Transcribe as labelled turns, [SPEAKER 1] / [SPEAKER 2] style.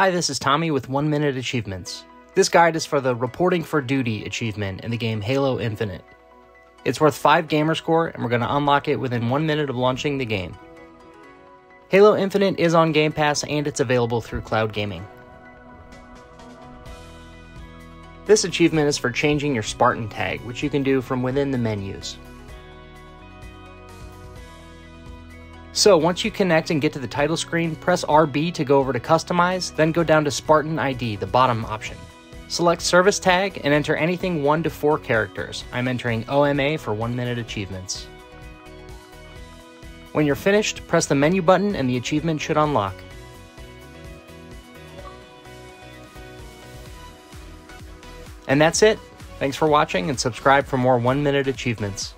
[SPEAKER 1] Hi, this is Tommy with 1 Minute Achievements. This guide is for the Reporting for Duty achievement in the game Halo Infinite. It's worth 5 gamer score, and we're going to unlock it within 1 minute of launching the game. Halo Infinite is on Game Pass and it's available through cloud gaming. This achievement is for changing your Spartan tag, which you can do from within the menus. So once you connect and get to the title screen, press RB to go over to Customize, then go down to Spartan ID, the bottom option. Select Service Tag and enter anything 1 to 4 characters. I'm entering OMA for 1 minute achievements. When you're finished, press the menu button and the achievement should unlock. And that's it. Thanks for watching and subscribe for more 1 minute achievements.